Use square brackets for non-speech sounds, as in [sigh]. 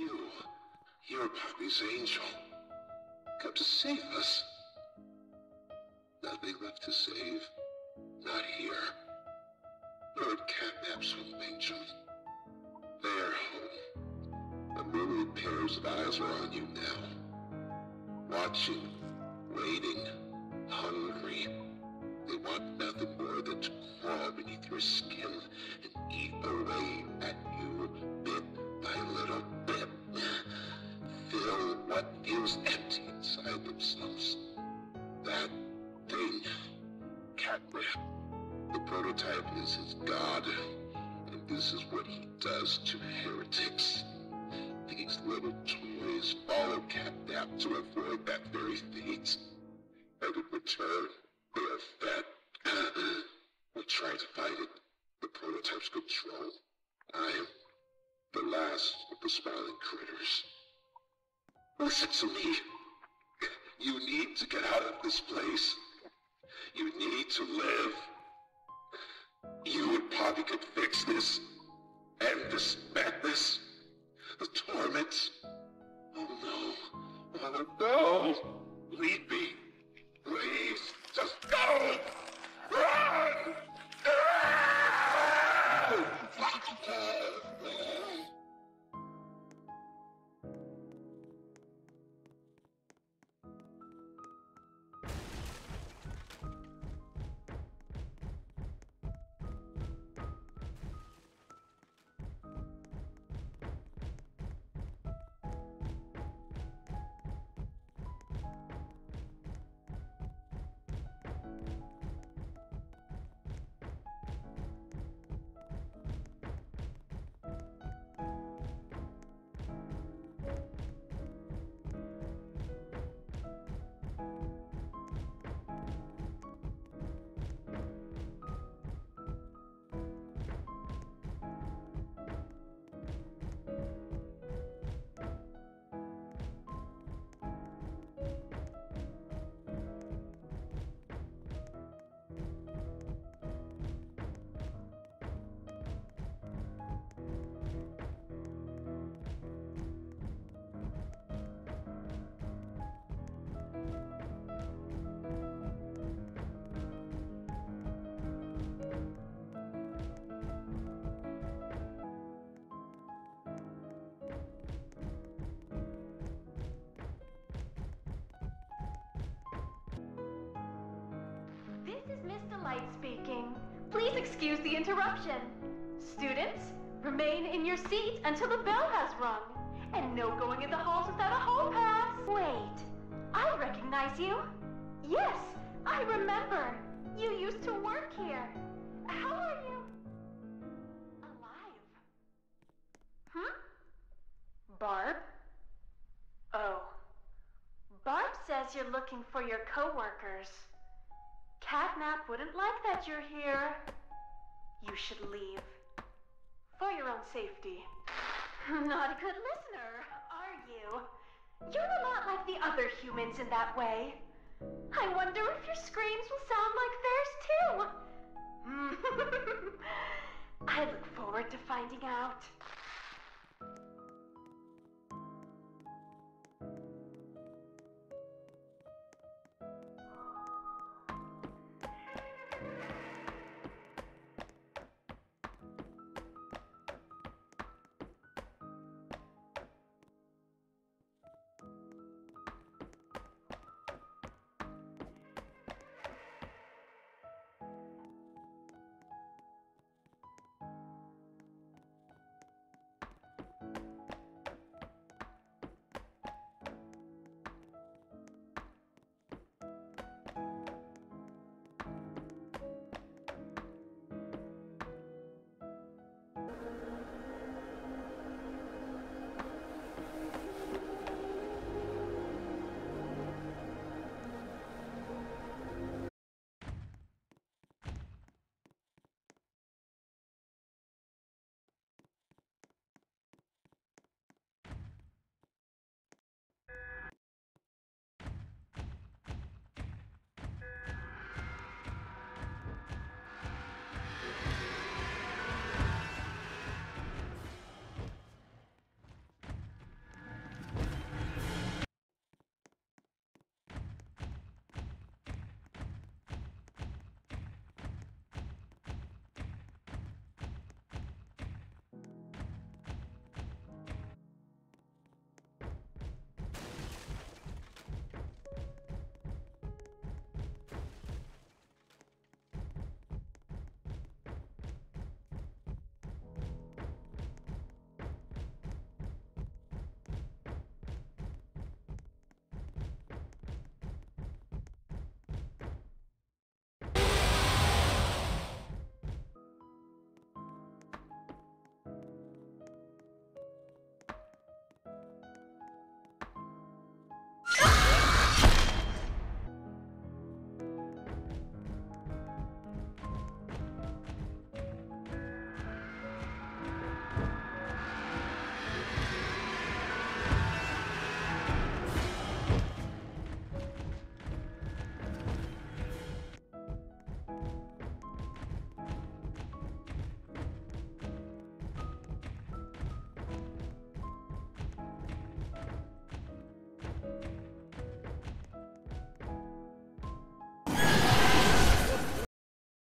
You, you're Poppy's angel. Come to save us. Nothing left to save. Not here. Lord Catnap's home, Angel. Their home. A million pairs of eyes are on you now. Watching, waiting, hungry. They want nothing more than to crawl beneath your skin themselves. That thing, Catnap. The prototype is his god, and this is what he does to heretics. These little toys follow Catnap to avoid that very fate. And in return, they are fed. [clears throat] we try to fight it. The prototype's control. I am the last of the smiling critters. Listen to me. You need to get out of this place. You need to live. You and Poppy could fix this. End this madness. The torment. Oh no. Oh no. Leave me. Please. Speaking. Please excuse the interruption. Students, remain in your seat until the bell has rung. And no going in the halls without a hall pass. Wait, I recognize you. Yes, I remember. You used to work here. How are you? Alive. Hmm? Barb? Oh. Barb says you're looking for your coworkers. Catnap wouldn't like that you're here. You should leave. For your own safety. [laughs] Not a good listener, are you? You're a lot like the other humans in that way. I wonder if your screams will sound like theirs too. [laughs] I look forward to finding out.